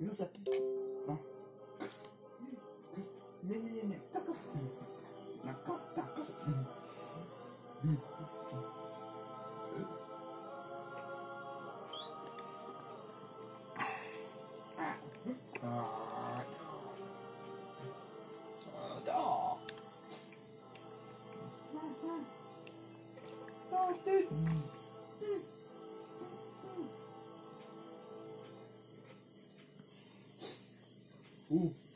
皆、うん、うん、Nice.